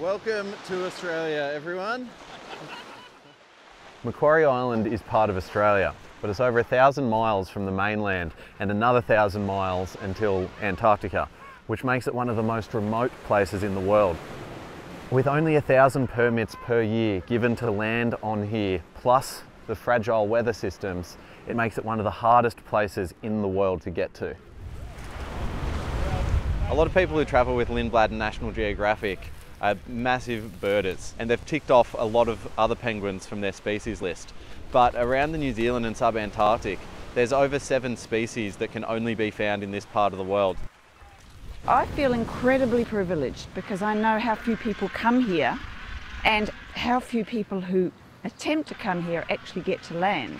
Welcome to Australia, everyone. Macquarie Island is part of Australia, but it's over a thousand miles from the mainland and another thousand miles until Antarctica, which makes it one of the most remote places in the world. With only a thousand permits per year given to land on here, plus the fragile weather systems, it makes it one of the hardest places in the world to get to. A lot of people who travel with Lindblad and National Geographic are massive birders and they've ticked off a lot of other penguins from their species list. But around the New Zealand and sub-Antarctic, there's over seven species that can only be found in this part of the world. I feel incredibly privileged because I know how few people come here and how few people who attempt to come here actually get to land.